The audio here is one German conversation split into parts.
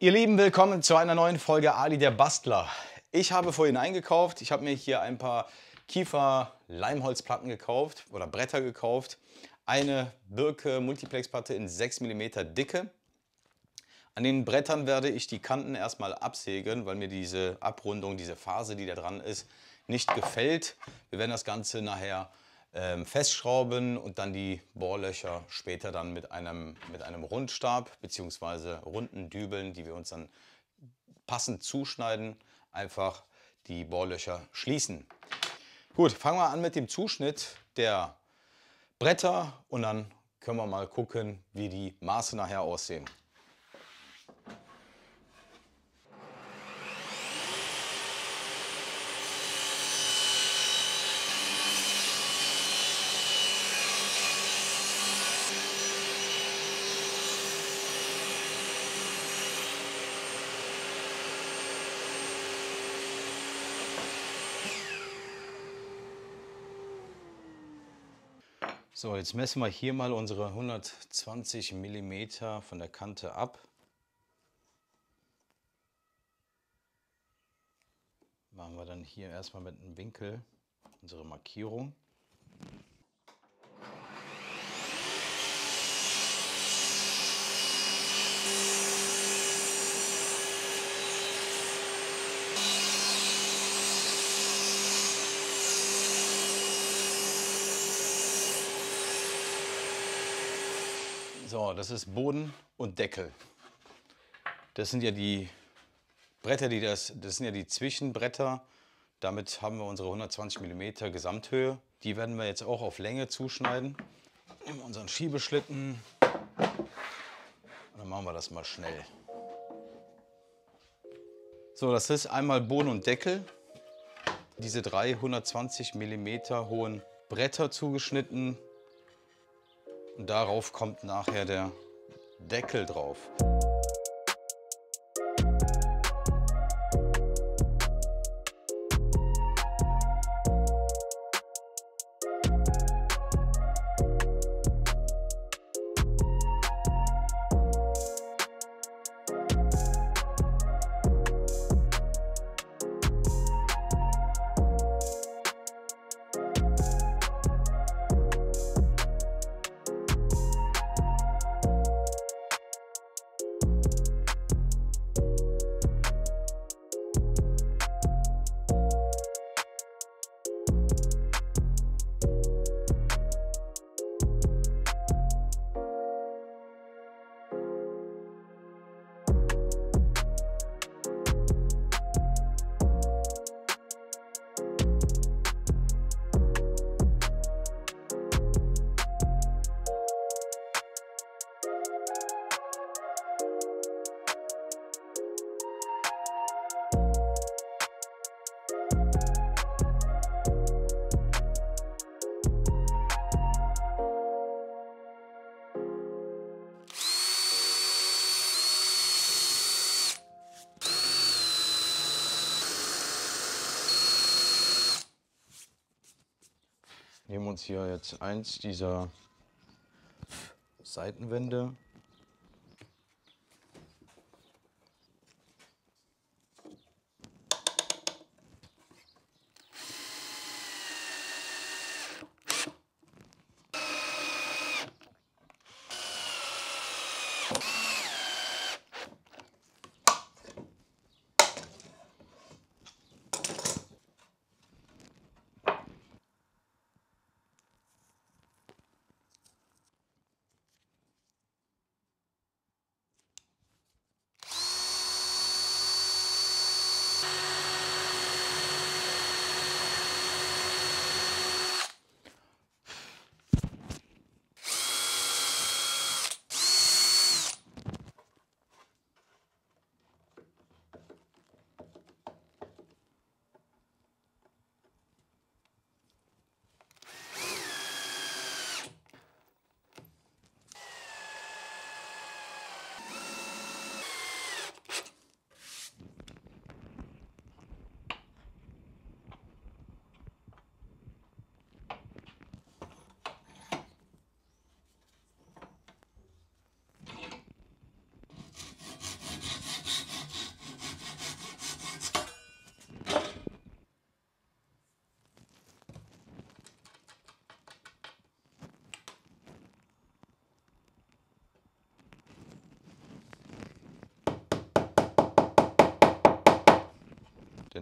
Ihr Lieben, willkommen zu einer neuen Folge Ali der Bastler. Ich habe vorhin eingekauft. Ich habe mir hier ein paar Kiefer-Leimholzplatten gekauft oder Bretter gekauft. Eine Birke Multiplex-Platte in 6 mm Dicke. An den Brettern werde ich die Kanten erstmal absägen, weil mir diese Abrundung, diese Phase, die da dran ist, nicht gefällt. Wir werden das Ganze nachher ähm, festschrauben und dann die Bohrlöcher später dann mit einem, mit einem Rundstab bzw. runden Dübeln, die wir uns dann passend zuschneiden, einfach die Bohrlöcher schließen. Gut, fangen wir an mit dem Zuschnitt der Bretter und dann können wir mal gucken, wie die Maße nachher aussehen. So, jetzt messen wir hier mal unsere 120 mm von der Kante ab. Machen wir dann hier erstmal mit einem Winkel unsere Markierung. So, das ist Boden und Deckel. Das sind ja die Bretter, die das, das sind ja die Zwischenbretter. Damit haben wir unsere 120 mm Gesamthöhe. Die werden wir jetzt auch auf Länge zuschneiden. Nehmen wir unseren Schiebeschlitten. Und dann machen wir das mal schnell. So, das ist einmal Boden und Deckel. Diese drei 120 mm hohen Bretter zugeschnitten und darauf kommt nachher der Deckel drauf. Uns hier jetzt eins dieser Seitenwände.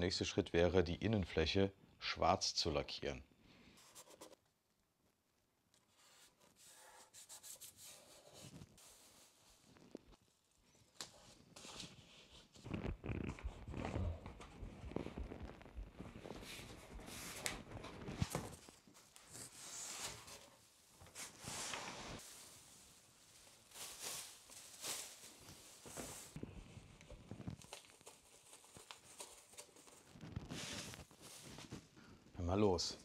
Nächste Schritt wäre, die Innenfläche schwarz zu lackieren. Mal los.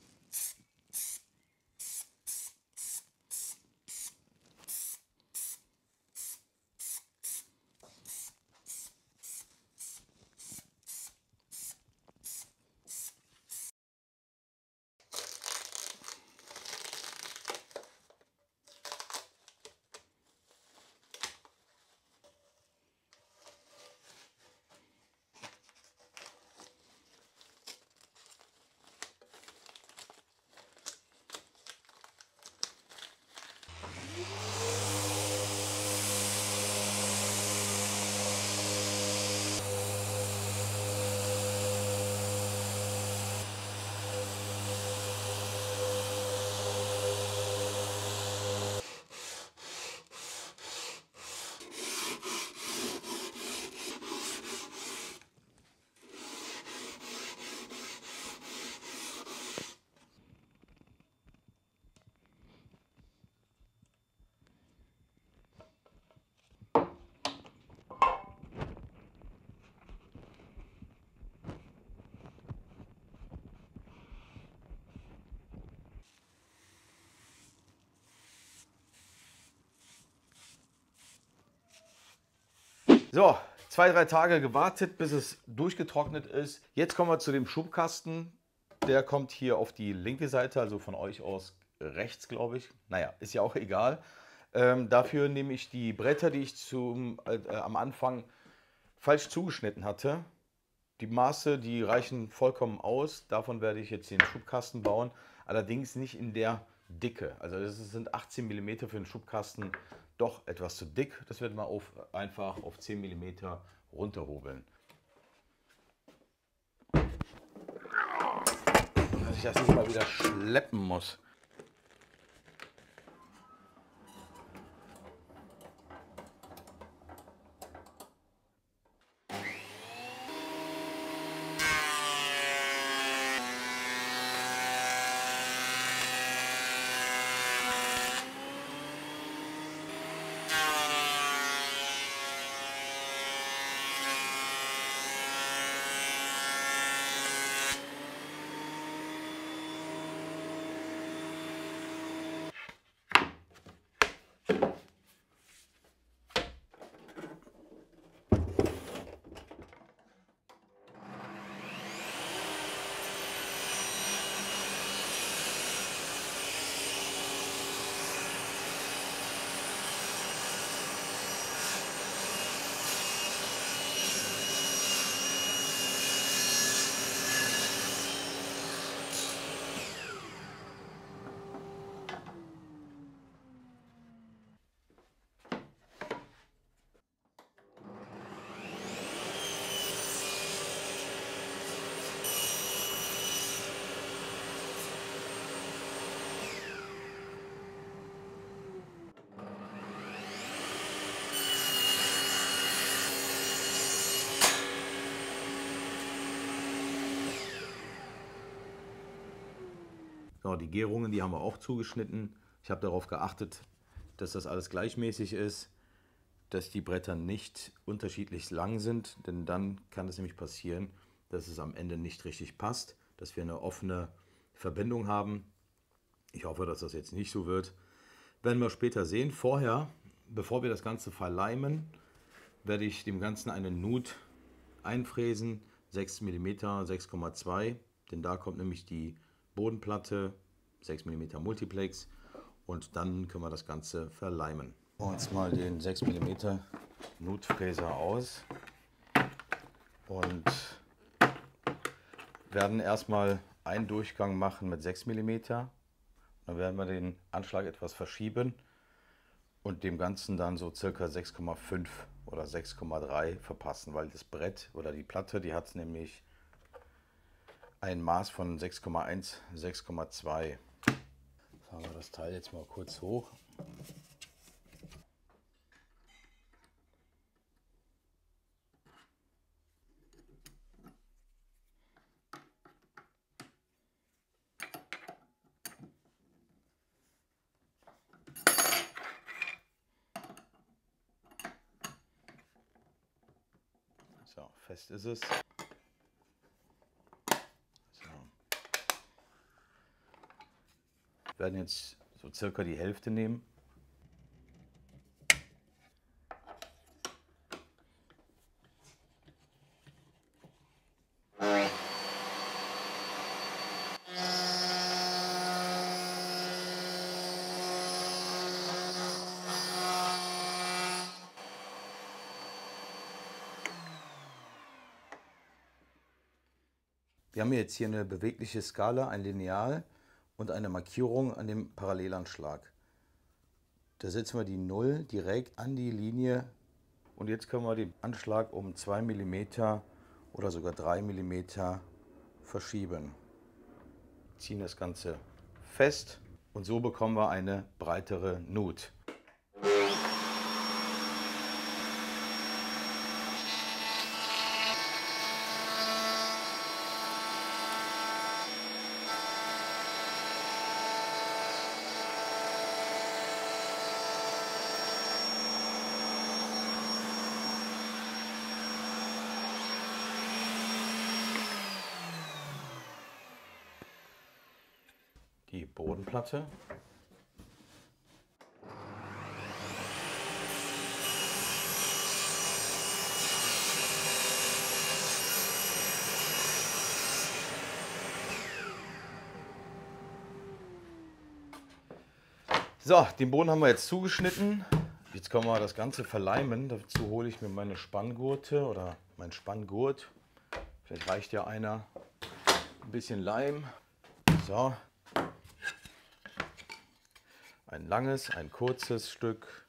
So, zwei, drei Tage gewartet, bis es durchgetrocknet ist. Jetzt kommen wir zu dem Schubkasten. Der kommt hier auf die linke Seite, also von euch aus rechts, glaube ich. Naja, ist ja auch egal. Ähm, dafür nehme ich die Bretter, die ich zum, äh, am Anfang falsch zugeschnitten hatte. Die Maße, die reichen vollkommen aus. Davon werde ich jetzt den Schubkasten bauen. Allerdings nicht in der Dicke. Also das sind 18 mm für den Schubkasten doch etwas zu dick. Das wird man auf, einfach auf 10 mm runterhobeln. Dass ich das nicht mal wieder schleppen muss. So, die Gärungen, die haben wir auch zugeschnitten. Ich habe darauf geachtet, dass das alles gleichmäßig ist, dass die Bretter nicht unterschiedlich lang sind, denn dann kann es nämlich passieren, dass es am Ende nicht richtig passt, dass wir eine offene Verbindung haben. Ich hoffe, dass das jetzt nicht so wird. Werden wir später sehen. Vorher, bevor wir das Ganze verleimen, werde ich dem Ganzen eine Nut einfräsen, 6 mm, 6,2, denn da kommt nämlich die Bodenplatte, 6 mm Multiplex und dann können wir das Ganze verleimen. Wir uns mal den 6 mm Nutfräser aus und werden erstmal einen Durchgang machen mit 6 mm. Dann werden wir den Anschlag etwas verschieben und dem Ganzen dann so circa 6,5 oder 6,3 verpassen, weil das Brett oder die Platte, die hat nämlich ein Maß von 6,1, 6,2. Fahren wir das Teil jetzt mal kurz hoch. So, fest ist es. So. Wir werden jetzt so circa die Hälfte nehmen. Wir haben jetzt hier eine bewegliche Skala, ein Lineal und eine Markierung an dem Parallelanschlag. Da setzen wir die 0 direkt an die Linie und jetzt können wir den Anschlag um 2 mm oder sogar 3 mm verschieben. Ziehen das Ganze fest und so bekommen wir eine breitere Nut. Bodenplatte. So, den Boden haben wir jetzt zugeschnitten. Jetzt können wir das Ganze verleimen. Dazu hole ich mir meine Spanngurte oder mein Spanngurt. Vielleicht reicht ja einer. Ein bisschen Leim. So, ein langes, ein kurzes Stück.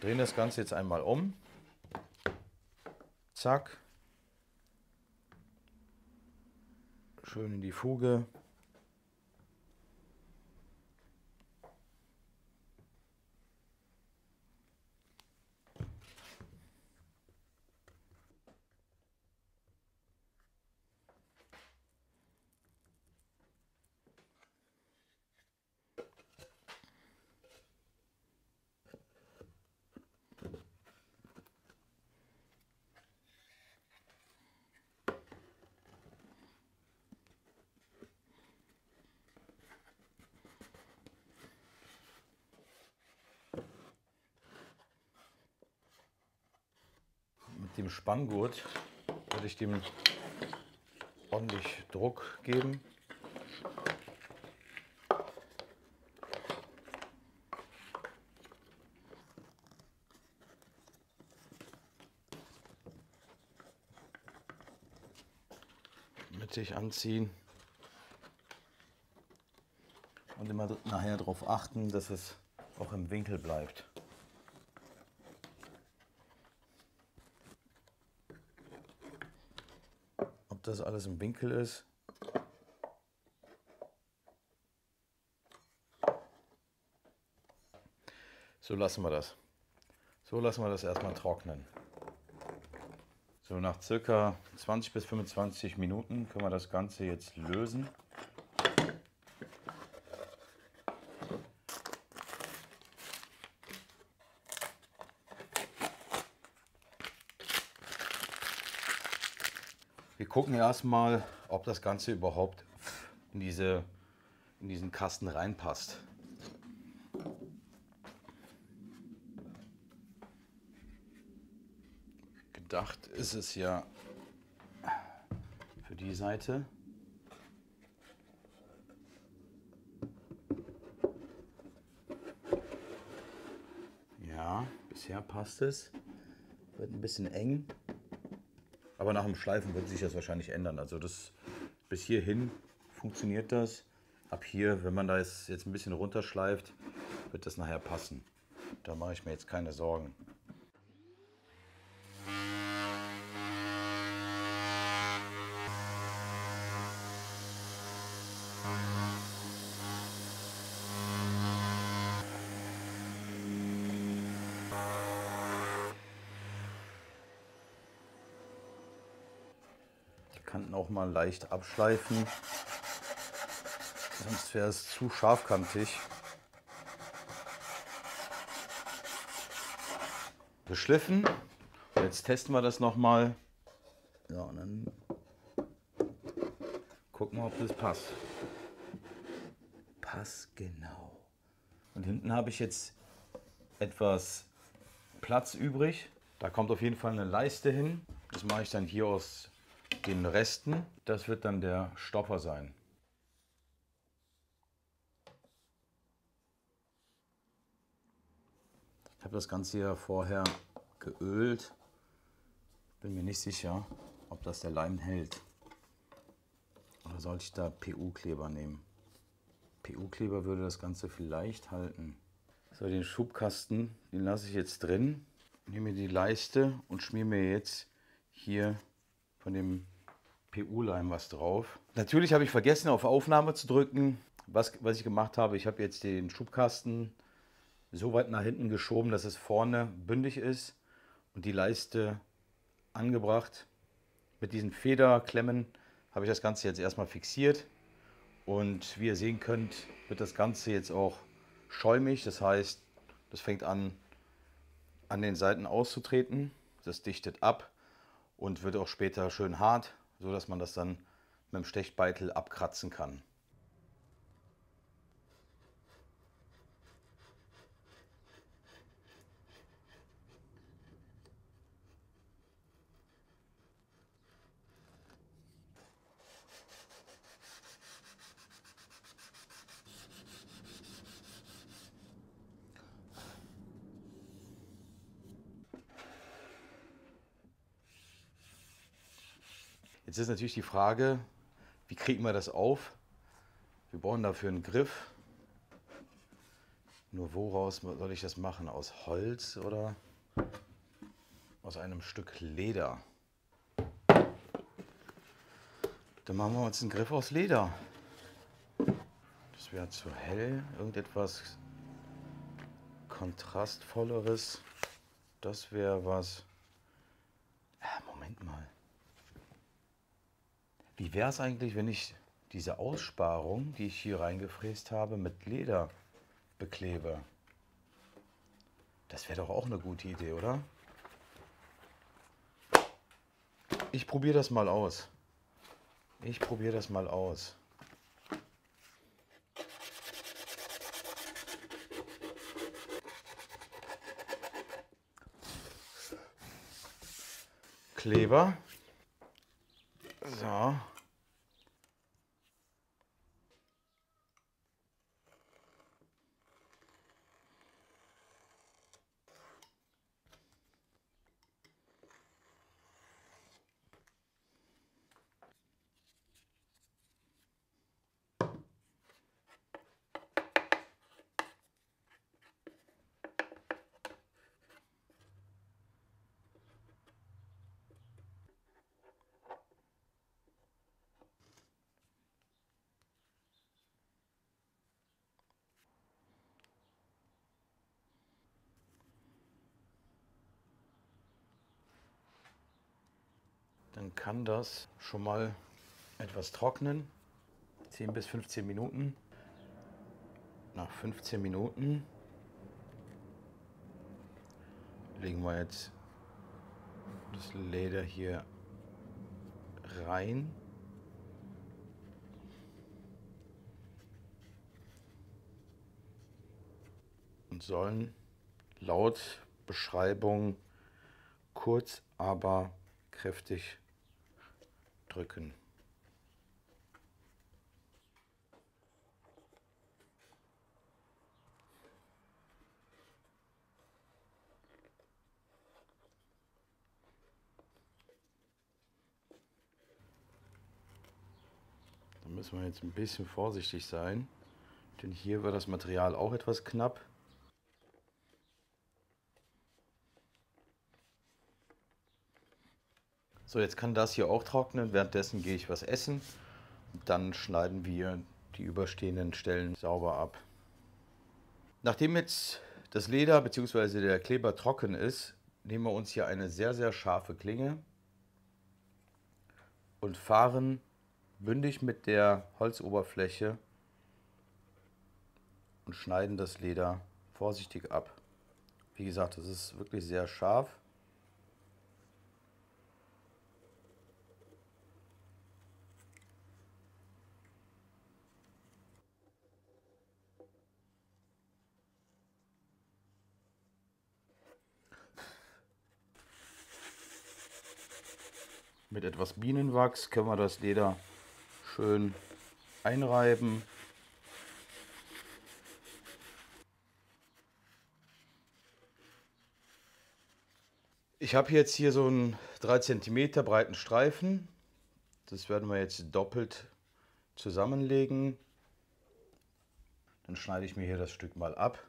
Drehen das Ganze jetzt einmal um. Zack. Schön in die Fuge. Mit dem Spanngurt werde ich dem ordentlich Druck geben. Mittig anziehen. Und immer nachher darauf achten, dass es auch im Winkel bleibt. Ob das alles im Winkel ist. So lassen wir das. So lassen wir das erstmal trocknen. So nach circa 20 bis 25 Minuten können wir das Ganze jetzt lösen. Wir gucken erstmal, ob das Ganze überhaupt in, diese, in diesen Kasten reinpasst. Gedacht ist es ja für die Seite. Ja, Bisher passt es. Wird ein bisschen eng. Aber nach dem Schleifen wird sich das wahrscheinlich ändern. Also das bis hierhin funktioniert das. Ab hier, wenn man da jetzt, jetzt ein bisschen runterschleift, wird das nachher passen. Da mache ich mir jetzt keine Sorgen. Kanten auch mal leicht abschleifen. Sonst wäre es zu scharfkantig. Geschliffen. Jetzt testen wir das nochmal. Ja, und dann gucken wir, ob das passt. Passt genau. Und hinten habe ich jetzt etwas Platz übrig. Da kommt auf jeden Fall eine Leiste hin. Das mache ich dann hier aus den Resten. Das wird dann der Stopper sein. Ich habe das Ganze hier vorher geölt. Bin mir nicht sicher, ob das der Leim hält. Oder sollte ich da PU-Kleber nehmen? PU-Kleber würde das Ganze vielleicht halten. So, den Schubkasten, den lasse ich jetzt drin. Nehme die Leiste und schmier mir jetzt hier von dem PU-Leim was drauf. Natürlich habe ich vergessen, auf Aufnahme zu drücken. Was, was ich gemacht habe, ich habe jetzt den Schubkasten so weit nach hinten geschoben, dass es vorne bündig ist und die Leiste angebracht. Mit diesen Federklemmen habe ich das Ganze jetzt erstmal fixiert. Und wie ihr sehen könnt, wird das Ganze jetzt auch schäumig. Das heißt, das fängt an, an den Seiten auszutreten. Das dichtet ab und wird auch später schön hart so dass man das dann mit dem Stechbeitel abkratzen kann. Jetzt ist natürlich die Frage, wie kriegen wir das auf? Wir brauchen dafür einen Griff. Nur woraus soll ich das machen? Aus Holz oder aus einem Stück Leder? Dann machen wir uns einen Griff aus Leder. Das wäre zu hell. Irgendetwas kontrastvolleres. Das wäre was. Ah, Moment mal. Wie wäre es eigentlich, wenn ich diese Aussparung, die ich hier reingefräst habe, mit Leder beklebe? Das wäre doch auch eine gute Idee, oder? Ich probiere das mal aus. Ich probiere das mal aus. Kleber. So. Kann das schon mal etwas trocknen. 10 bis 15 Minuten. Nach 15 Minuten legen wir jetzt das Leder hier rein. Und sollen laut Beschreibung kurz, aber kräftig drücken. Da müssen wir jetzt ein bisschen vorsichtig sein, denn hier war das Material auch etwas knapp. So, jetzt kann das hier auch trocknen. Währenddessen gehe ich was essen. Dann schneiden wir die überstehenden Stellen sauber ab. Nachdem jetzt das Leder bzw. der Kleber trocken ist, nehmen wir uns hier eine sehr, sehr scharfe Klinge und fahren bündig mit der Holzoberfläche und schneiden das Leder vorsichtig ab. Wie gesagt, das ist wirklich sehr scharf. Mit etwas Bienenwachs können wir das Leder schön einreiben. Ich habe jetzt hier so einen 3 cm breiten Streifen. Das werden wir jetzt doppelt zusammenlegen. Dann schneide ich mir hier das Stück mal ab.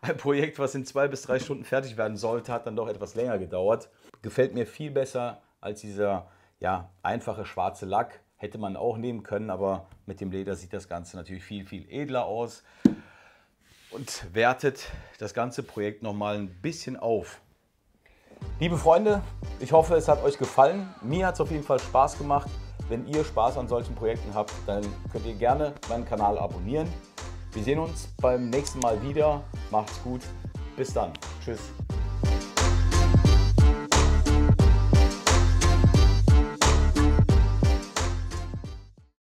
Ein Projekt, was in zwei bis drei Stunden fertig werden sollte, hat dann doch etwas länger gedauert. Gefällt mir viel besser als dieser ja, einfache schwarze Lack. Hätte man auch nehmen können, aber mit dem Leder sieht das Ganze natürlich viel, viel edler aus und wertet das ganze Projekt nochmal ein bisschen auf. Liebe Freunde, ich hoffe, es hat euch gefallen. Mir hat es auf jeden Fall Spaß gemacht. Wenn ihr Spaß an solchen Projekten habt, dann könnt ihr gerne meinen Kanal abonnieren. Wir sehen uns beim nächsten Mal wieder. Macht's gut. Bis dann. Tschüss.